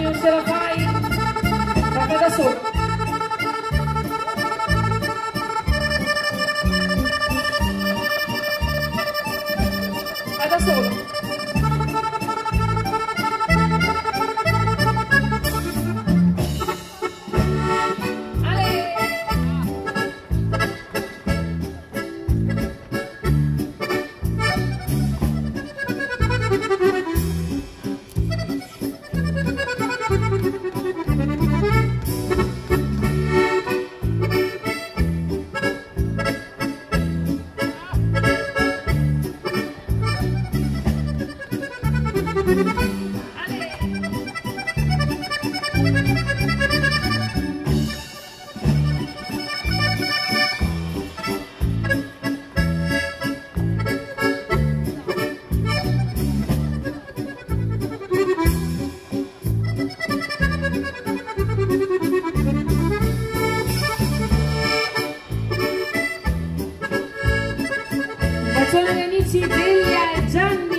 La fai? Vai da solo. Vai sono gli amici della Gianni